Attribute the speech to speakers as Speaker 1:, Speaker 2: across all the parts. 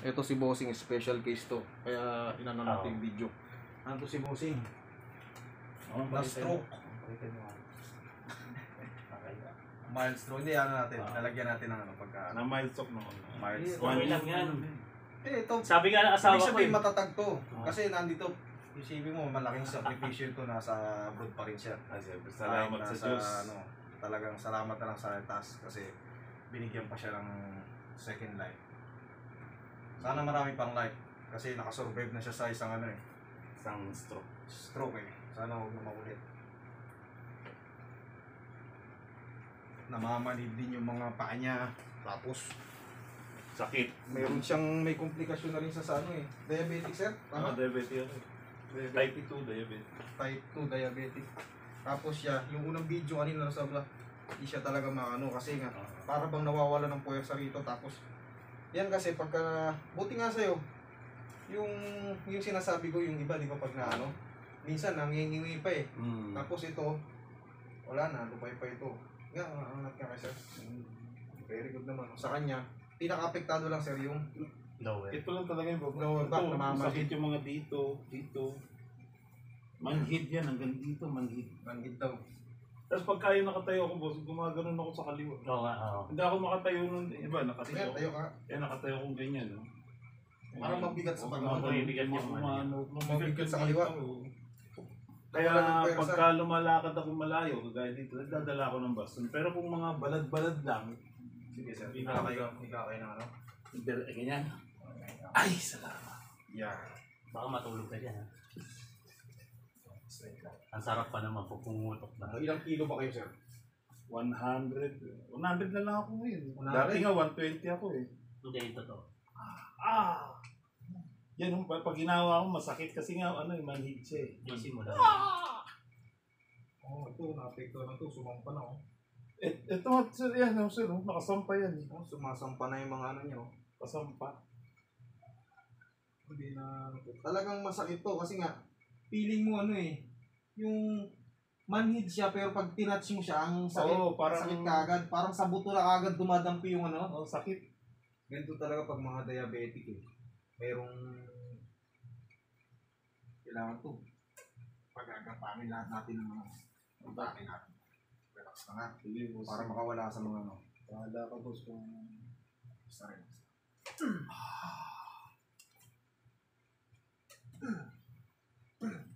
Speaker 1: Ito si Bossing, special case to. Kaya inano natin yung video. Ano to si Bossing?
Speaker 2: Oh,
Speaker 1: Na stroke. Mild stroke. Hindi, ano natin.
Speaker 2: Ah.
Speaker 1: Lalagyan natin ng ano pagka...
Speaker 2: Na mild stroke noon.
Speaker 1: Mild
Speaker 3: Eh,
Speaker 1: stroke.
Speaker 3: okay lang yan.
Speaker 1: Eh, ito.
Speaker 3: Sabi nga ng asawa
Speaker 1: Ibig
Speaker 3: ko
Speaker 1: sabihin
Speaker 3: eh.
Speaker 1: matatag to.
Speaker 3: Ah.
Speaker 1: Kasi nandito, isipin mo, malaking sakripisyo to. Nasa abroad pa rin siya.
Speaker 2: Siyempre, salamat sa
Speaker 1: nasa,
Speaker 2: Diyos.
Speaker 1: Ano, talagang salamat na lang sa taas kasi binigyan pa siya ng second life. Sana marami pang life kasi nakasurvive na siya sa isang ano eh,
Speaker 2: Isang stroke.
Speaker 1: stroke eh. Sana huwag na maulit. Namamanid din yung mga paa niya. Tapos,
Speaker 2: Sakit.
Speaker 1: meron siyang may komplikasyon na rin sa, sa ano eh. Diabetic sir?
Speaker 2: Tama, diabetes ako. eh. Type 2 diabetes.
Speaker 1: type 2 diabetic. Tapos siya, yung unang video kanina nasa vlog, hindi siya talaga makano kasi nga para bang nawawala ng puwersa rito tapos yan kasi pagka buti nga sa'yo yung yung sinasabi ko yung iba di ba pag na ano minsan nangingiwi pa eh
Speaker 2: Mm.
Speaker 1: tapos ito wala na lupay pa ito nga angat ka kay sir very good naman sa kanya pinaka-apektado lang sir yung
Speaker 3: Lower.
Speaker 2: Ito lang talaga yung
Speaker 1: Lower back,
Speaker 2: Ito,
Speaker 1: namamanhid.
Speaker 2: Sakit yung mga dito, dito. Manhid yan, hanggang dito, manhid.
Speaker 1: manhid daw
Speaker 2: Tapos pagka yung nakatayo ako, boss, gumaganon ako sa kaliwa.
Speaker 3: Oo nga, oo.
Speaker 2: Hindi ako makatayo nun, iba, nakatayo ako.
Speaker 1: tayo ka
Speaker 2: Kaya nakatayo akong ganyan, no?
Speaker 1: Parang mabigat sa pagkakatayo.
Speaker 3: Mabibigat yung ano.
Speaker 1: Mabigat sa kaliwa.
Speaker 2: Kaya pagka lumalakad ako malayo, kagaya dito, nagdadala ako ng baston. Pero kung mga balad-balad lang,
Speaker 1: sige sir kayo ng ano
Speaker 2: hindi, eh, ganyan. Ay, salamat.
Speaker 1: yeah
Speaker 3: Baka matulog ka dyan. ha?
Speaker 1: straight lang
Speaker 3: Ang sarap pa naman pag pumutok na.
Speaker 1: ilang kilo ba kayo sir
Speaker 2: 100. 100 na lang ako ngayon.
Speaker 1: 100?
Speaker 2: Dati nga 120 ako eh.
Speaker 3: Hindi, ito to.
Speaker 2: Ah! Yan, yung pag ginawa ko, masakit kasi nga, ano, yung manhid siya eh.
Speaker 3: Ayusin mo lang.
Speaker 1: Oh, ito, naapekto na to, sumampa na oh.
Speaker 2: Et, ito sir, yan, yung sir, oh, nakasampa yan eh.
Speaker 1: oh sumasampa na yung mga ano niyo.
Speaker 2: Kasampa.
Speaker 1: Hindi na, talagang masakit to kasi nga, feeling mo ano eh, yung manhid siya pero pag tinouch mo siya, ang sakit,
Speaker 2: Oo, parang-
Speaker 1: sakit kagad. Parang sa buto na kagad dumadampi yung ano.
Speaker 2: Oh, sakit.
Speaker 1: Ganito talaga pag mga diabetic eh. Merong, kailangan to. Pagagapamin lahat natin ng mga, dami natin. Relax na nga.
Speaker 2: Sige, boss.
Speaker 1: Para makawala sa mga ano.
Speaker 2: Bahala ka, boss, kung...
Speaker 1: Basta rin.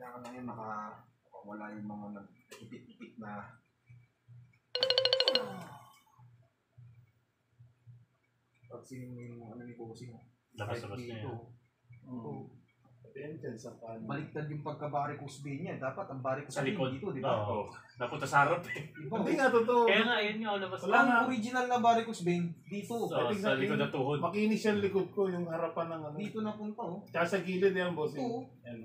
Speaker 1: Kailangan lang yun maka, makawala yung mga nag-ipit-ipit na pag sining yung ano ni Bossing.
Speaker 3: Labas-labas na yan.
Speaker 2: Oo. Dyan sa.
Speaker 1: Baliktad yung pagka-varicose vein niya. Dapat ang varicose
Speaker 3: Sa likod.
Speaker 1: dito, di ba?
Speaker 3: Oo. Napunta sa harap eh.
Speaker 2: Hindi nga, totoo.
Speaker 3: Kaya nga, yun nga, labas
Speaker 2: Wala nga.
Speaker 1: ang original na varicose vein, dito.
Speaker 3: So, sa likod ng tuhod.
Speaker 2: Makinis yung likod ko, yung harapan ng ano.
Speaker 1: Dito na punta, oh.
Speaker 2: Tsaka sa gilid yan, boss.
Speaker 1: Ito, oh.
Speaker 2: Yan.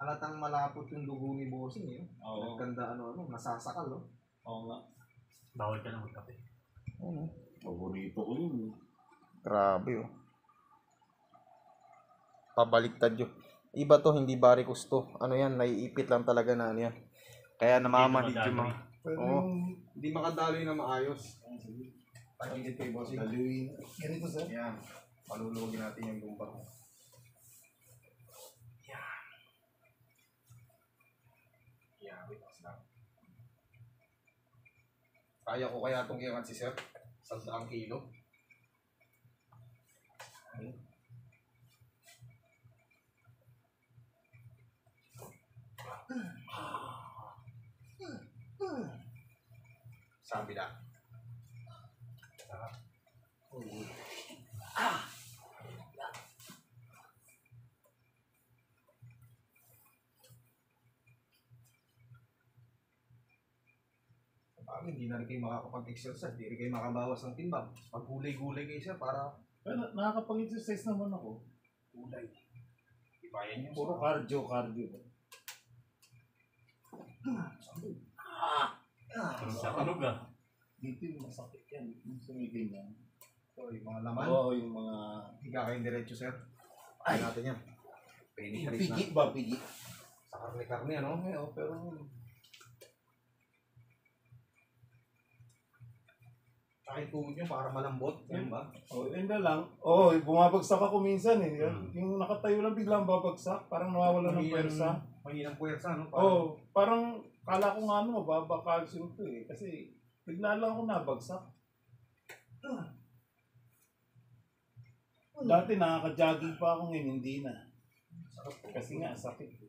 Speaker 1: Halatang malapot yung dugo ni Bossing, eh.
Speaker 2: Oo.
Speaker 1: Nagkanda ano-ano, nasasakal, oh.
Speaker 2: Oo nga.
Speaker 3: Bawal ka na magkape.
Speaker 1: Ano?
Speaker 2: Paborito ko yun.
Speaker 1: Grabe, oh. Pabaliktad yun. Iba to, hindi varicose to. Ano yan, naiipit lang talaga na ano yan. Kaya namamanid yung mga...
Speaker 2: Pwede
Speaker 1: Oo.
Speaker 2: yung...
Speaker 1: Hindi makadaloy na maayos. Pagigit kay Bossing.
Speaker 2: Daliwin. Ganito, sir.
Speaker 1: Yan. Paluluwagin natin yung lumbar mo. Yan. Yan, relax lang. Kaya ko kaya itong iangat si Sir? Sa daang kilo? Sabi na. Paano hindi na rin kayo makakapag-exercise, hindi rin kayo makabawas ng timbang. Pag gulay-gulay kayo sir, para
Speaker 2: Pero nakakapag-exercise naman ako.
Speaker 1: gulay. Ibayan nyo.
Speaker 2: Puro cardio, cardio.
Speaker 3: Sa tunog ah.
Speaker 2: Dito yung masakit yan. Yung sumigay niya.
Speaker 1: So, yung mga laman,
Speaker 2: Oo, yung mga...
Speaker 1: higa kayong diretso sir. Ay natin yan. Penny na.
Speaker 2: Pigi ba? Pigi?
Speaker 1: Sa karne-karne, ano?
Speaker 2: Oo, pero...
Speaker 1: Kahit tuhod nyo para malambot, yan ba?
Speaker 2: Oh, yun na lang. Oo, oh, bumabagsak ako minsan eh.
Speaker 3: Hmm.
Speaker 2: Yung nakatayo lang biglang babagsak, parang nawawala ng pwersa.
Speaker 1: Mahinang puwersa, no?
Speaker 2: Oo, oh, parang kala ko nga ano, mababa calcium to eh. Kasi bigla lang ako nabagsak. Dati nakaka-jogging pa ako ngayon, hindi na. Kasi nga, sakit.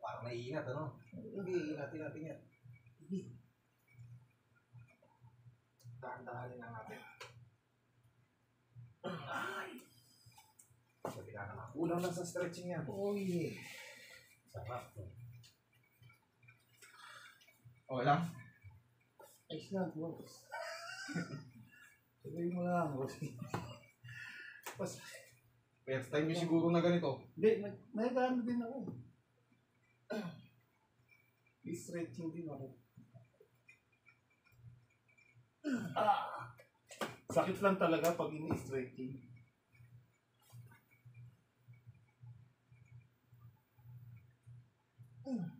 Speaker 1: Parang naiingat, ano? Hindi, inatin natin yan. Dahan-dahanin lang natin. Ay! Sabi ka naman. Kulang lang sa stretching yan.
Speaker 2: Oh yeah.
Speaker 3: Sarap.
Speaker 1: Okay lang?
Speaker 2: Ayos na, boss. Sabihin mo lang, boss. Pas,
Speaker 1: First time nyo siguro na ganito.
Speaker 2: hindi, nag- nagano din ako. May stretching din ako. Ah! Sakit lang talaga pag ini-stretching. O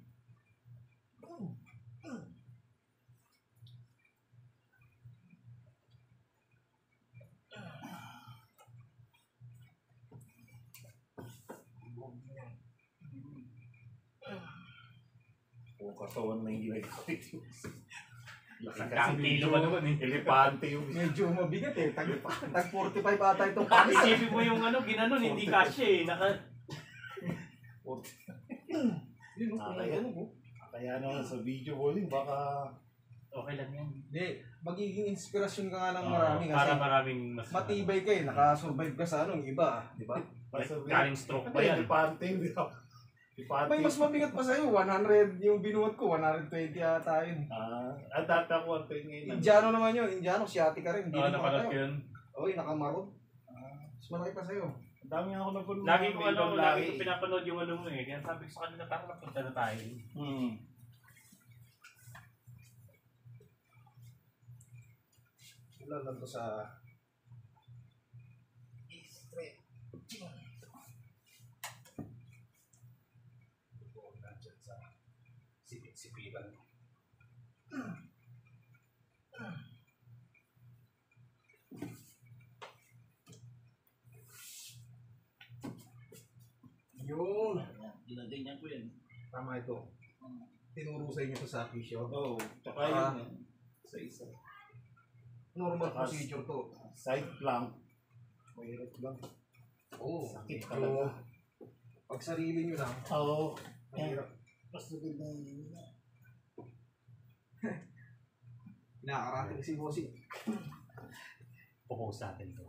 Speaker 2: katawan na yung ginagawa ito. Laki
Speaker 3: Ang kilo ba naman eh.
Speaker 2: Elepante yung
Speaker 1: Medyo mabigat eh. Tag, tag 45 ata itong
Speaker 3: Ah,
Speaker 1: panis.
Speaker 3: isipin mo yung ano, ginanon, hindi kasya eh. Naka,
Speaker 1: Yun,
Speaker 2: Ah, kaya-
Speaker 1: ano.
Speaker 2: Kaya naman sa video bowling, baka
Speaker 3: okay lang yan.
Speaker 1: Hindi, magiging inspirasyon ka nga ng
Speaker 3: Oo,
Speaker 1: marami kasi
Speaker 3: Para maraming mas...
Speaker 1: matibay ka eh. Nakasurvive ka sa ano, iba, di ba?
Speaker 3: Galing stroke pa yan.
Speaker 2: elepante yung Elepante.
Speaker 1: May mas mabigat pa sa'yo, 100 yung binuhat ko, 120 yata yun.
Speaker 2: Ah, ah, dati ako ang tingin ngayon.
Speaker 1: Indiano naman yun, Indiano, siyati ka rin. Hindi
Speaker 3: Oo,
Speaker 1: rin
Speaker 3: napanood ko
Speaker 1: matayo.
Speaker 3: yun.
Speaker 1: Oy, nakamarod. Mas malaki pa sa'yo.
Speaker 2: Ang dami ako napanood.
Speaker 3: Lagi ko ano, lagi ko pinapanood yung ano mo eh. Kaya sabi ko sa kanila, parang napunta na tayo.
Speaker 2: Hmm.
Speaker 1: Wala lang to sa... Sipit-sipitan. Yun.
Speaker 2: Ginaganyan ko yan.
Speaker 1: Tama ito. Tinuro sa inyo to sa official.
Speaker 2: Oo. Tsaka
Speaker 1: Ah.
Speaker 2: yun. eh, Sa isa.
Speaker 1: Normal
Speaker 2: Takas.
Speaker 1: procedure to.
Speaker 2: Side plank. Mahirap lang.
Speaker 1: Oo.
Speaker 2: Sakit talaga.
Speaker 1: Pag sarili nyo lang,
Speaker 2: Oo.
Speaker 1: mahirap.
Speaker 2: Mas maganda yun.
Speaker 1: Nakakarating si Bossy.
Speaker 3: Pupost natin to.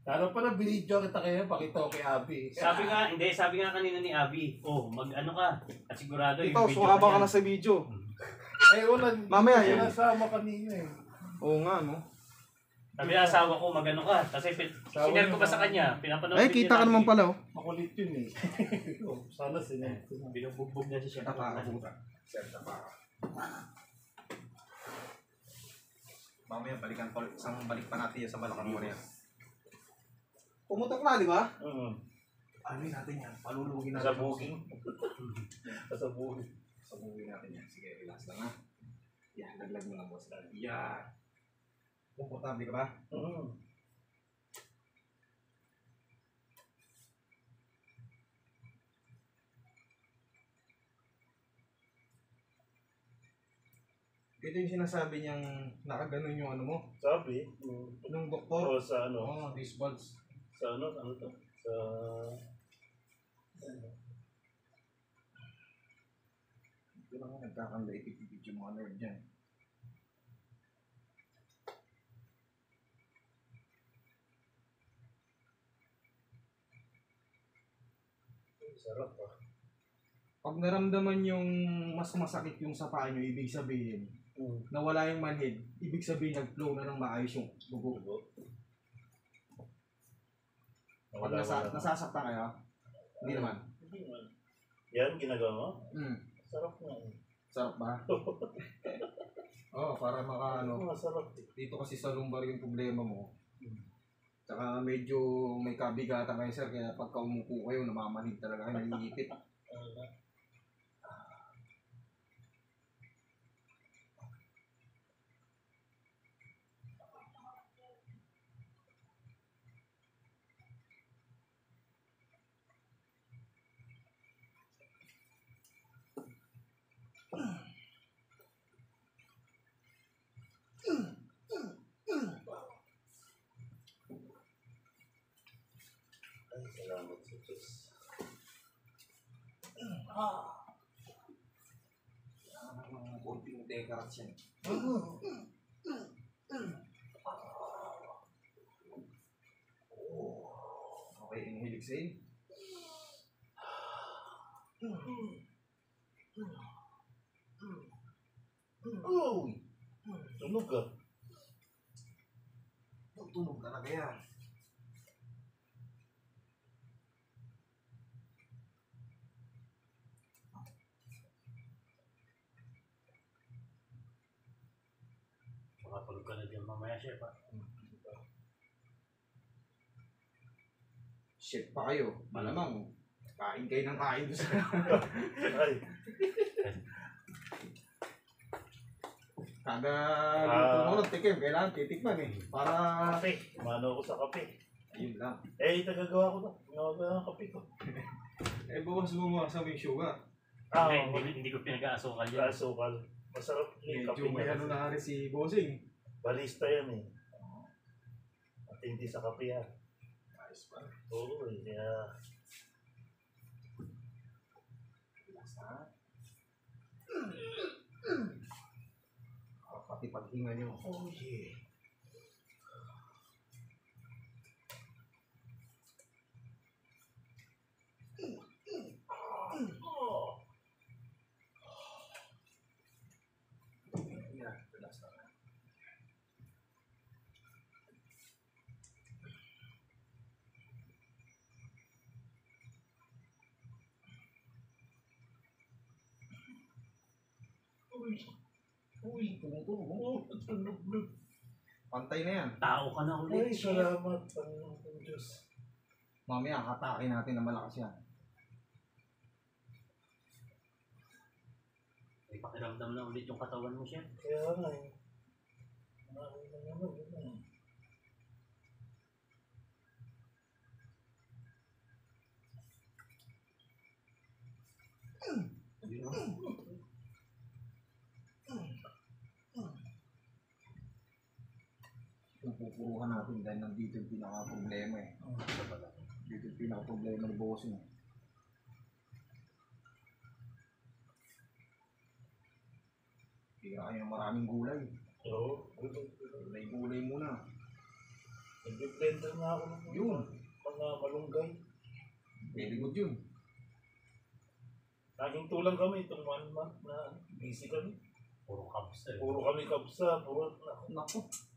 Speaker 2: Sana pa na video kita kayo, pakita ko kay Abby.
Speaker 3: Sabi nga, hindi, sabi nga kanina ni Abby, oh, mag ano ka, at sigurado yung
Speaker 1: Ikaw,
Speaker 3: video
Speaker 1: sumama ka na sa video.
Speaker 2: Ay, wala.
Speaker 1: Mamaya,
Speaker 2: Hindi
Speaker 1: yun.
Speaker 2: nasama kanina eh.
Speaker 1: Oo nga, no?
Speaker 3: Sabi ng asawa ko, mag ano ka, kasi pin- sinare ko
Speaker 2: niya,
Speaker 3: ba sa kanya, pinapanood
Speaker 1: Ay, kita ka naman pala, oh.
Speaker 2: Makulit yun eh. Oh, Sana sinend ko na.
Speaker 3: Binubugbog niya siya.
Speaker 1: Tapa ka, tapa ka. Mamaya, balikan pa, isang balik pa natin yan sa mo yan. Pumutok na, di ba?
Speaker 2: Oo.
Speaker 1: Ano yun natin yan? Palulugin natin.
Speaker 2: Sa booking. Sa booking.
Speaker 1: Sabugin natin yan. Sige, relax lang ha. Yan, laglag mo lang boss. Yan. Komportable ka ba?
Speaker 2: Oo.
Speaker 1: Ito yung sinasabi niyang nakaganon yung ano mo.
Speaker 2: Sabi,
Speaker 1: Nung doktor.
Speaker 2: o sa ano,
Speaker 1: oh, these buds.
Speaker 2: sa ano, ano to? Sa...
Speaker 1: Ito lang nga nagkakanda ipipipid yung mga nerd dyan.
Speaker 2: Sarap ah.
Speaker 1: Pag naramdaman yung mas masakit yung sa paa nyo, ibig sabihin,
Speaker 2: Mm.
Speaker 1: nawala yung manhid, ibig sabihin nag-flow na ng maayos yung dugo. Pag nasa, nasasaktan kayo, hindi naman.
Speaker 2: Hindi naman. Yan, ginagawa mo?
Speaker 1: Mm.
Speaker 2: Sarap nga. eh.
Speaker 1: Sarap ba? Oo, oh, para maka ano,
Speaker 2: Masarap eh.
Speaker 1: dito kasi sa lumbar yung problema mo. Tsaka medyo may kabigatan kayo sir, kaya pagka umupo kayo, namamanhid talaga kayo, naiipit.
Speaker 2: Ay, salamat.
Speaker 1: Mga konting dekarats yan. Okay, inhale, exhale. Uy!
Speaker 2: Tunog ah.
Speaker 1: Tutunog talaga yan.
Speaker 3: Dyan mamaya, chef. ah.
Speaker 1: Chef pa kayo. Malamang, kain kayo ng kain doon sa...
Speaker 2: Ay,
Speaker 1: Kada
Speaker 2: Ah.
Speaker 1: luto mo ng tikim, kailangan titikman eh. Para...
Speaker 2: kape. Mano ako sa kape.
Speaker 1: Ayun lang.
Speaker 2: Eh, tagagawa ko na. Gagawa ng kape ko.
Speaker 1: Eh, bawas mo sa may sugar.
Speaker 2: Ah,
Speaker 3: Hindi, hindi, hindi ko pinag-aasukal yan.
Speaker 2: Asukal. Masarap yung kape
Speaker 1: Medyo may
Speaker 2: niya.
Speaker 1: ano na rin si Bossing.
Speaker 2: Balista yan eh. At hindi sa kape yan.
Speaker 1: Ayos pa.
Speaker 2: Oo eh. Kaya
Speaker 1: Ah, Pati paghinga niyo.
Speaker 2: Oh. Yeah,
Speaker 1: relax na.
Speaker 2: Uy. Uy, tumutunog. Tunog.
Speaker 1: Pantay na yan.
Speaker 3: Tao ka na ulit,
Speaker 2: Ay, salamat. Ang Diyos.
Speaker 1: Mamaya, hatake natin na malakas yan.
Speaker 3: May pakiramdam na ulit yung katawan mo, chef.
Speaker 2: Kaya nga eh. Ay, ano, ano, ano.
Speaker 1: Pupuruhan natin dahil nandito yung pinaka-problema eh. Dito yung pinaka-problema ni Bossing. eh. Kaya kayo ng maraming gulay.
Speaker 2: Oo.
Speaker 1: May gulay muna.
Speaker 2: Nag-blender nga ako ng
Speaker 1: Yun.
Speaker 2: mga malunggay.
Speaker 1: Very good yun.
Speaker 2: Laging tulang kami itong one month na busy kami.
Speaker 3: Puro kaps eh.
Speaker 2: Puro kami kapsa, puro na.
Speaker 1: Naku.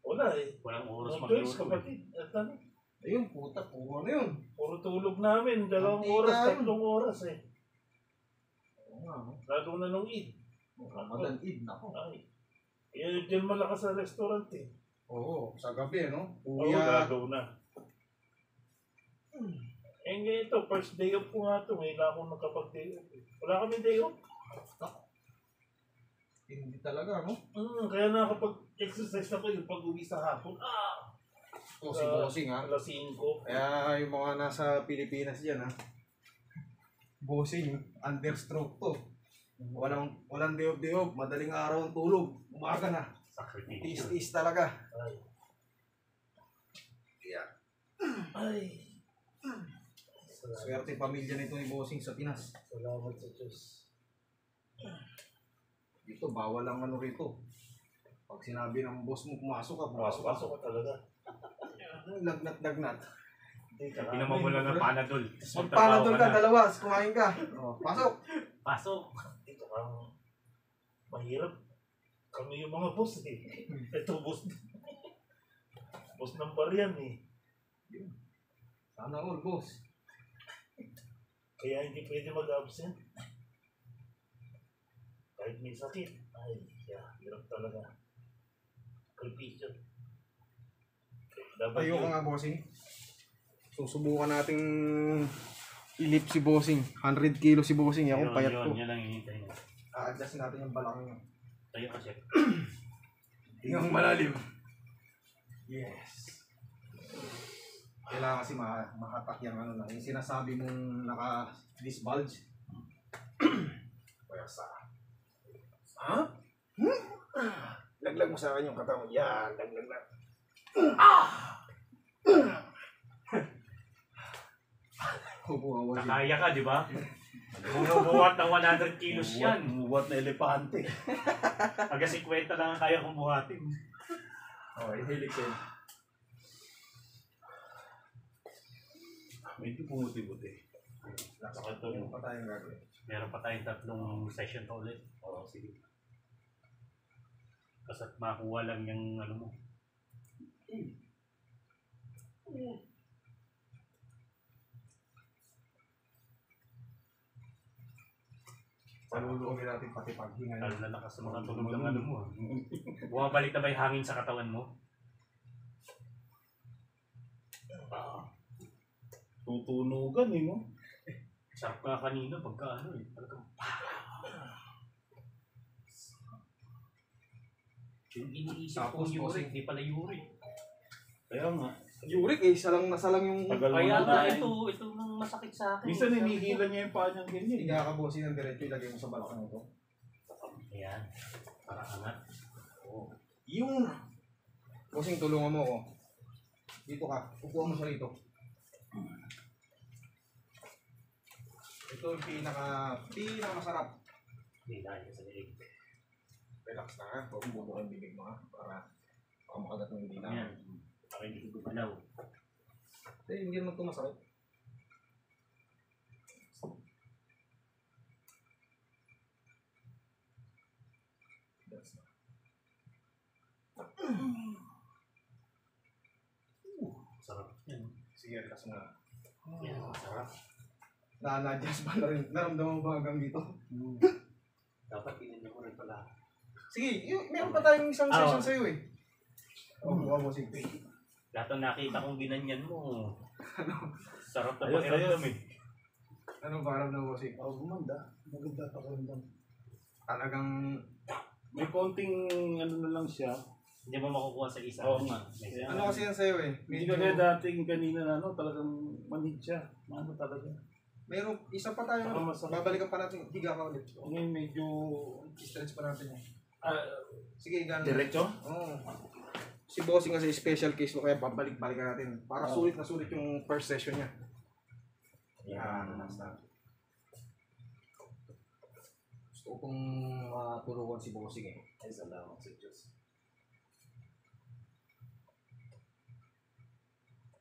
Speaker 2: Wala eh.
Speaker 3: Walang oras eh.
Speaker 2: kapatid. At ano,
Speaker 1: Ayun, puta, puro na yun.
Speaker 2: puro tulog namin. Dalawang
Speaker 1: Mantika
Speaker 2: oras,
Speaker 1: yun.
Speaker 2: tatlong oras eh.
Speaker 1: Oo nga, no?
Speaker 2: Lalo na nung Eid.
Speaker 1: Ramadan Eid, naku.
Speaker 2: Ay. Eh, dyan malakas sa restaurant eh.
Speaker 1: Oo, sa gabi, no?
Speaker 2: Oo,
Speaker 1: Kuya,
Speaker 2: lalo na. Eh, ngayon ito, first day off ko nga ito. Ngayon lang ako nakapag-day off. eh. Wala kami day off.
Speaker 1: Hindi talaga, no?
Speaker 2: Mm, kaya nakapag-exercise na kayo pag uwi sa hapon. Ah!
Speaker 1: O, si
Speaker 2: Ah.
Speaker 1: Bossing, ha?
Speaker 2: Alas 5.
Speaker 1: Kaya yung mga nasa Pilipinas dyan, ha? Bossing, understroke to. Walang, walang off. Madaling araw ang tulog. Umaga na. Tiis-tiis talaga.
Speaker 2: Ay.
Speaker 1: Yeah.
Speaker 2: Ay.
Speaker 1: Swerte pamilya nito ni Bossing sa Pinas.
Speaker 2: salamat sa Diyos.
Speaker 1: Dito, bawal ang ano rito. Pag sinabi ng boss mo, pumasok ka, pumasok ka.
Speaker 2: Pasok ka talaga.
Speaker 3: Pinamam mo lang ng panadol.
Speaker 1: Magpaladol ka, dalawa, kumain ka. Oh, pasok.
Speaker 3: Pasok.
Speaker 2: Dito kang mahirap. Kami yung mga boss eh. Ito boss. boss ng bariyan eh.
Speaker 1: Sana all, boss.
Speaker 2: Kaya hindi pwede mag-absent. Kahit may sakit. Ay, yeah, hirap talaga. Sakripisyo. Dapat
Speaker 1: Tayo ka
Speaker 2: yun.
Speaker 1: nga, bossing. Susubukan nating ilip si bossing. 100 kilo si bossing. Ako,
Speaker 3: Yun,
Speaker 1: payat
Speaker 3: yun,
Speaker 1: ko.
Speaker 3: Yun ang hinihintay niya.
Speaker 1: A-adjust natin yung balakang niya.
Speaker 3: Tayo ka, chef.
Speaker 1: Hingang malalim. Yes. Kailangan kasi ma makatak yung ano na. Yung sinasabi mong naka-disbulge. Kaya sa... Ha? Hmm? Laglag mo sa akin yung katawan. Yan, laglag na. Ah! Upo ka,
Speaker 3: Nakaya ka, di ba? Bumubuhat ng 100 kilos yan.
Speaker 2: Umuwat na elepante.
Speaker 3: Hanggang 50 lang ang kaya kong buhatin.
Speaker 1: Okay, hilig ko.
Speaker 2: Medyo pumuti-puti.
Speaker 1: Ano pa tayong gagawin?
Speaker 3: meron pa tayong tatlong session pa ulit. Oo, sige. Kasi at makuha lang yung ano mo.
Speaker 1: Paluluokin natin pati paghinga
Speaker 3: Lalo na lakas sa mga tunog ng ano mo. ah. Bumabalik na ba yung hangin sa katawan mo?
Speaker 2: Ah. Tutunugan eh, no?
Speaker 3: Sarap nga kanina pagka ano eh. Talagang Yung iniisip
Speaker 1: Tapos,
Speaker 3: kong
Speaker 1: bossing.
Speaker 3: uric, di pala uric.
Speaker 2: Kaya nga.
Speaker 1: Uric eh, isa lang nasa lang yung...
Speaker 2: Tagal mo
Speaker 3: Kaya
Speaker 2: na
Speaker 3: nga, ito, ito nang masakit sa akin.
Speaker 2: Minsan
Speaker 3: Sabi ko,
Speaker 2: hinihilan niya yung paa niyang ganyan.
Speaker 1: Higa ka bossing ng diretso, ilagay mo sa balakang ito.
Speaker 3: Ayan, para angat. Oo.
Speaker 1: Yung... Bossing, tulungan mo ako. Dito ka, upuan mo siya rito. Ito yung pinaka... pinaka masarap.
Speaker 3: Hindi dahil sa liig.
Speaker 1: Relax na ha, huwag mo bubukan bibig mo ha, para baka makagat mo hindi na.
Speaker 3: Ayan. Hindi ko gumalaw.
Speaker 1: Eh, hindi naman ito masakit. That's na.
Speaker 3: Sarap yan.
Speaker 1: Sige, relax mo na.
Speaker 3: Yan, sarap.
Speaker 1: Na-adjust ba na rin? Naramdaman mo ba hanggang dito?
Speaker 3: Dapat inan ko rin pala.
Speaker 1: Sige, yung, meron pa tayong isang
Speaker 3: Ah,
Speaker 1: session
Speaker 3: oh.
Speaker 1: sa'yo eh. Oh, buka mo sige.
Speaker 3: Lahat ng nakita kong ginanyan mo. Sarap na
Speaker 2: Ayos,
Speaker 3: pakiramdam eh.
Speaker 1: Anong parang na mo sige?
Speaker 2: Oh, gumanda. Maganda pa karamdam.
Speaker 1: Talagang
Speaker 2: May konting ano na lang siya.
Speaker 3: Hindi mo makukuha sa isa.
Speaker 2: Oo nga.
Speaker 3: May-
Speaker 1: Ano kasi yan sa'yo eh?
Speaker 2: Hindi
Speaker 1: Medyo,
Speaker 2: ka kaya dating kanina na ano, talagang manhid siya. Ano talaga.
Speaker 1: meron, isa pa tayo.
Speaker 2: Saka masarap.
Speaker 1: Babalikan pa natin. Higa ka ulit.
Speaker 2: Ngayon medyo...
Speaker 1: Stretch pa natin yan.
Speaker 2: Ah,
Speaker 1: Sige, ganun.
Speaker 2: diretso?
Speaker 1: Oo. Si Bossing kasi special case mo kaya babalik-balikan natin. Para
Speaker 2: Oo.
Speaker 1: sulit na sulit yung first session niya. Yan, basta. Gusto kong uh, turuan si Bossing eh.
Speaker 3: Ay, salamat sa Diyos.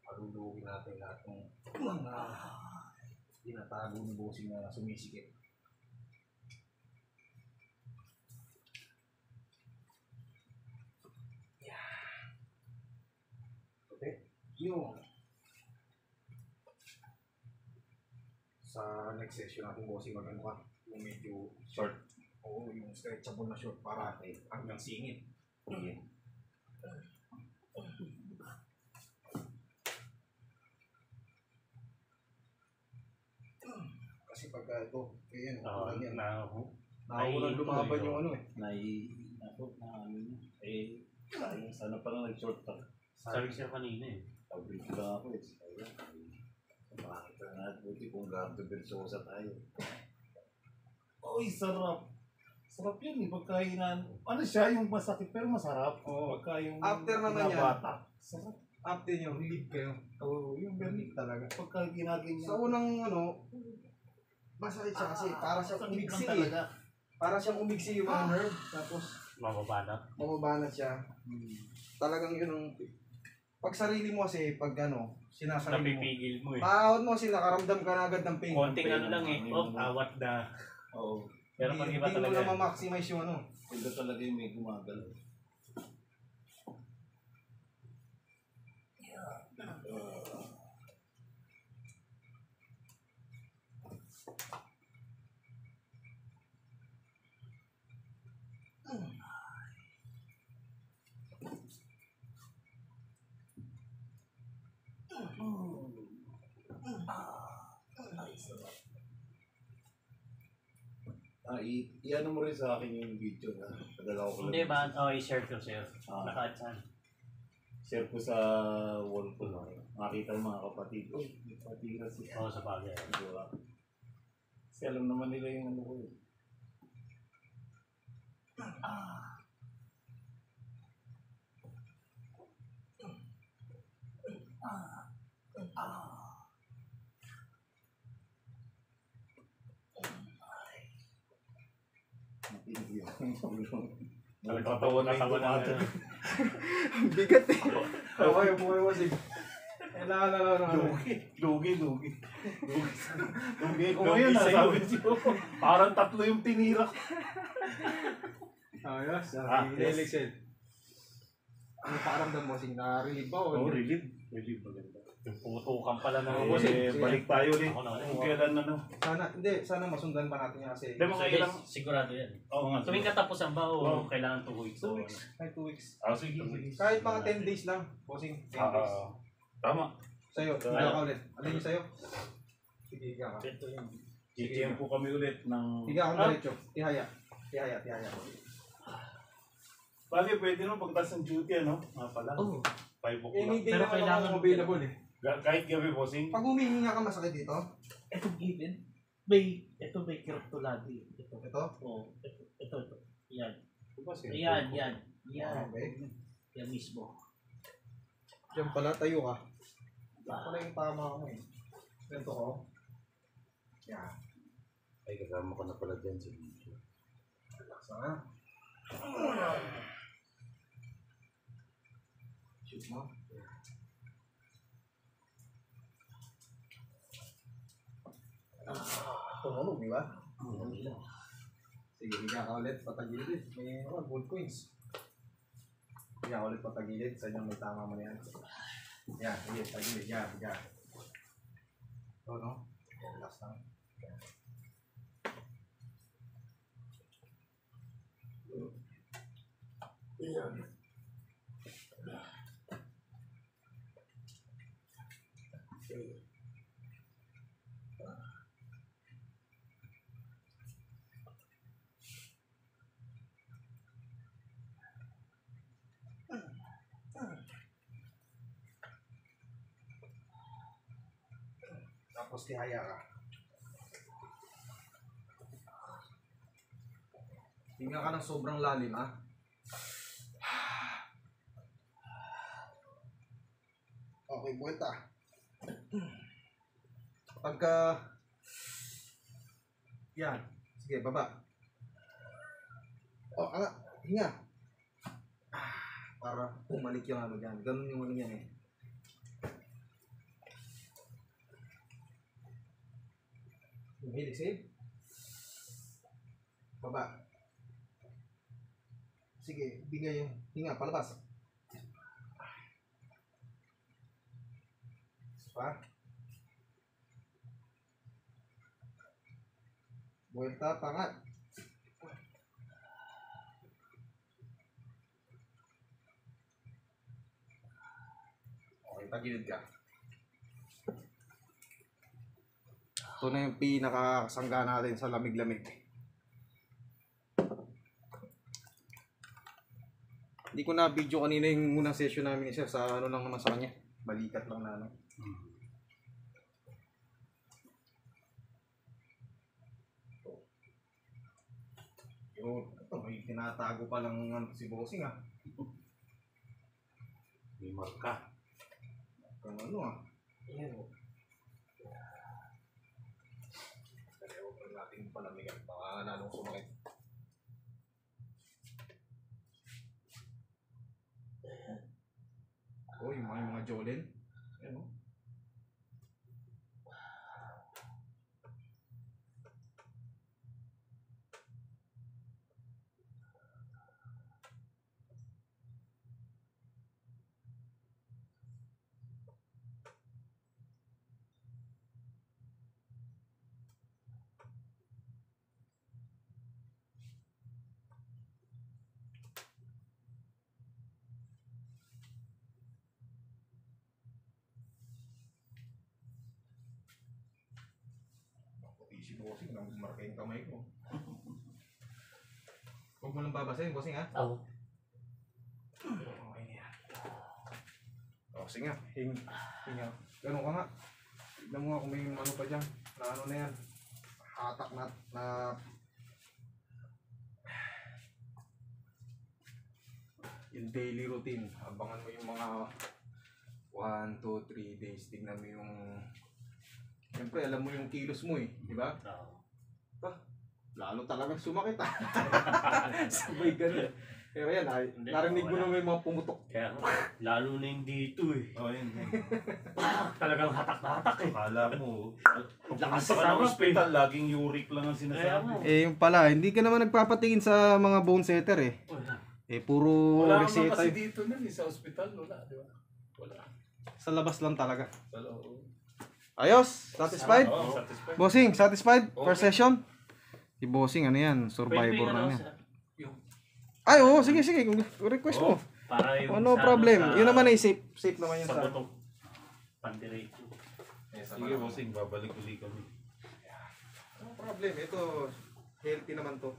Speaker 1: Paluluhin natin lahat ng mga tinatago ni Bossing na sumisikip. Okay. Yung sa next session natin bossing mag ano ka yung medyo short oo yung stretchable na short para hanggang singit okay. kasi pagka ito kaya yan
Speaker 3: Oo,
Speaker 1: kulang yan
Speaker 3: na,
Speaker 1: nakulang
Speaker 3: Ay,
Speaker 1: lumaban
Speaker 3: ito,
Speaker 1: yung ano eh
Speaker 2: Nai... Ako, na ano. Eh, sayang. Sana pala nag-short pa.
Speaker 3: sabi siya kanina eh.
Speaker 2: Pag-brief lang ako eh. Sayang. Bakit na nga, buti kung gato bersosa tayo. Uy, sarap. Sarap yun eh, pagkainan. Ano siya, yung masakit pero masarap.
Speaker 1: Oo.
Speaker 2: Pagka yung
Speaker 1: After naman yan.
Speaker 2: Sarap.
Speaker 1: after nyo relieve kayo
Speaker 2: Oo, yung
Speaker 1: relieve talaga
Speaker 2: Pagka ginagin
Speaker 1: sa unang ano masakit siya kasi para siyang
Speaker 2: Sakit
Speaker 1: umigsi
Speaker 2: lang
Speaker 1: eh.
Speaker 2: talaga.
Speaker 1: para siyang umigsi yung mga nerve tapos
Speaker 3: Mababa na.
Speaker 1: mababanat siya
Speaker 2: Hmm.
Speaker 1: talagang yun ang pag sarili mo kasi pag ano sinasarili mo
Speaker 3: Napipigil mo eh.
Speaker 1: Maahon mo kasi nakaramdam ka na agad ng pain.
Speaker 3: Konting
Speaker 2: pain
Speaker 3: ano lang eh. Oh, awat na.
Speaker 2: Oo.
Speaker 3: Pero pag
Speaker 1: Hindi
Speaker 3: iba
Speaker 1: hindi mo
Speaker 3: talaga.
Speaker 1: na ma-maximize yung ano.
Speaker 2: Ito talaga yung may gumagal. Ah, i- i-ano mo rin sa akin yung video na padala ko lang.
Speaker 3: Hindi ba? Oh, i-share ko sa'yo.
Speaker 2: Ah.
Speaker 3: Naka-add saan?
Speaker 2: Share ko sa wall ko lang. Makita ng mga kapatid. Uy, may patira si
Speaker 3: Oo, sa bagay.
Speaker 2: Diba? Kasi alam naman nila yung ano ko eh. Matindi yung ulo. Nagtatawa na
Speaker 3: Nagtatawa na
Speaker 2: tumatak.
Speaker 1: Bigat eh. Okay, buhay mo sig. Kailangan na lang ng.
Speaker 2: Lugi, lugi, lugi. Lugi. Lugi
Speaker 3: sa'yo.
Speaker 2: Parang tatlo yung tinira ko.
Speaker 1: Ayos.
Speaker 2: Ah,
Speaker 1: Ah,
Speaker 2: yes.
Speaker 1: Excel. Ano pakiramdam mo sig? Na-relieve ba
Speaker 2: Oh, relief. Relief maganda.
Speaker 3: Yung putukan pala ng
Speaker 1: Oo, sige,
Speaker 2: Eh, balik tayo ulit.
Speaker 3: Ako na,
Speaker 2: Kung kailan ano.
Speaker 1: Sana, hindi, sana masundan pa natin yan kasi.
Speaker 2: Hindi, mga ilang...
Speaker 3: sigurado yan.
Speaker 2: Oo nga.
Speaker 3: Tuwing katapusan ba o kailangan 2 weeks?
Speaker 1: Two
Speaker 3: o
Speaker 1: weeks. Kahit two weeks.
Speaker 2: Ah, sige, sige.
Speaker 1: Kahit mga 10 days lang. Bossing, 10
Speaker 2: Ah,
Speaker 1: days.
Speaker 2: ah, tama.
Speaker 1: Sa'yo,
Speaker 2: Ah.
Speaker 1: higa ka ulit. Alin yung sa'yo? Sige, higa ka.
Speaker 3: Ito yun.
Speaker 2: GTM po kami ulit ng...
Speaker 1: Higa ka
Speaker 2: Ah,
Speaker 1: diretso. Tihaya. Tihaya, tihaya.
Speaker 2: Bali, pwede naman pagtas ng duty, ano? Nga pala.
Speaker 3: Oh.
Speaker 2: 5 o'clock.
Speaker 1: Any day
Speaker 3: Pero
Speaker 1: naman
Speaker 3: kailangan-
Speaker 1: ako available eh.
Speaker 2: Ga- kahit gabi, bossing.
Speaker 1: Pag humihinga ka masakit dito,
Speaker 3: Ito given. May, ito may kirapto lagi. Ito.
Speaker 1: ito.
Speaker 3: Oh, ito, ito, ito. Yan. Yan, yan. Yan.
Speaker 1: Okay.
Speaker 3: Yan mismo.
Speaker 1: Diyan pala, tayo ka. Ito pala yung tama ko eh. Ganito ko. Yan.
Speaker 2: Ay, kasama ko na pala dyan sa video.
Speaker 1: Relax na. Shoot mo. Tumunog, di ba? Sige, higa ka ulit, patagilid. May ano, gold coins. Higa ka ulit, patagilid. Sa inyo may tama mo na yan. Yan, sige, tagilid. Yan, higa. Ito, no? Last lang. Yan. Yan. Tapos tihaya ka. Hinga ka ng sobrang lalim, ha? Okay, buwelta. Pagka... Yan. Sige, baba. O, oh, ala. Hinga. Ah, Para bumalik yung ano dyan. Ganun yung ano yan eh. Hilig save. Baba. Sige, bigay yung hinga, palabas. Pa. Buelta, pangat. Okay, tagilid ka. Ito na yung pinakasangga natin sa lamig-lamig. Hindi ko na video kanina yung unang session namin ni Sir sa ano lang naman sa kanya. Balikat lang na ano. Yun. Ito, may tinatago pa lang ano, si Bossing ah.
Speaker 2: May marka.
Speaker 1: Kung ano ah.
Speaker 3: Ayan.
Speaker 1: Natin palamigan. Baka lalong sumakit. Si bossing, nang marka yung kamay ko. Huwag mo lang babasahin, bossing ha?
Speaker 3: Oo.
Speaker 1: Okay yan. O, sige nga. Hing, hinga. Ganun ka nga. Tignan mo nga kung may ano pa dyan. Na ano na yan. Hatak na, na yung daily routine. Abangan mo yung mga 1, 2, 3 days. Tignan mo yung Siyempre, alam mo yung kilos mo eh. Di ba?
Speaker 3: Oo.
Speaker 1: Lalo talagang sumakit ah. Sabay ganun. Pero yan, ay,
Speaker 3: Hindi,
Speaker 1: narinig mo
Speaker 3: wala.
Speaker 1: naman yung mga pumutok.
Speaker 3: Kaya lalo na yung dito eh.
Speaker 2: Oh, yun.
Speaker 3: Talagang hatak na hatak eh.
Speaker 2: Akala mo,
Speaker 3: Lakas sa
Speaker 2: ng
Speaker 3: sarap
Speaker 2: hospital, laging uric lang ang
Speaker 3: Kaya
Speaker 2: sinasabi.
Speaker 3: mo.
Speaker 1: Eh, yung pala, hindi ka naman nagpapatingin sa mga bone setter eh.
Speaker 3: Wala.
Speaker 1: Eh, puro
Speaker 2: Wala naman
Speaker 1: reseta
Speaker 2: kasi
Speaker 1: eh.
Speaker 2: dito nun eh, sa hospital, wala, di ba? Wala.
Speaker 1: Sa labas lang talaga.
Speaker 2: Sa loob.
Speaker 1: Ayos, satisfied?
Speaker 2: Oo, satisfied.
Speaker 1: Bossing, satisfied? First
Speaker 2: Okay.
Speaker 1: session? Si Bossing, ano yan? Survivor yan.
Speaker 3: ano, yung
Speaker 1: Ay, oo, sige, sige. Kung request mo.
Speaker 3: Para yung
Speaker 1: Oh, no
Speaker 3: sa-
Speaker 1: problem.
Speaker 3: sa-
Speaker 1: Yun naman ay safe. Safe naman yun
Speaker 3: Sa
Speaker 1: sa...
Speaker 3: buto. Pandiretso.
Speaker 2: Sige, bossing, babalik uli kami.
Speaker 1: No problem. Ito, healthy naman to.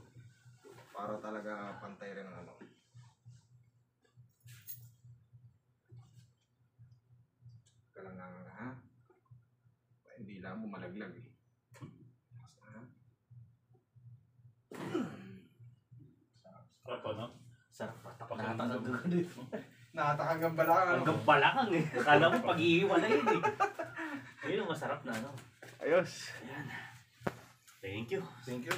Speaker 1: Para talaga pantay rin ang ano. Kalang nga nga ha? Lang mo malaglag eh.
Speaker 2: Sarap, ano?
Speaker 3: Sarap patak
Speaker 2: Pakinggan
Speaker 3: na
Speaker 2: mo.
Speaker 3: dito.
Speaker 1: Nakatakangang bala ano?
Speaker 3: Hanggang balakang eh. Akala mo pag-iiwalay yun eh. Ayun, masarap na ano.
Speaker 1: Ayos.
Speaker 3: Ayan. Thank you.
Speaker 1: Thank you.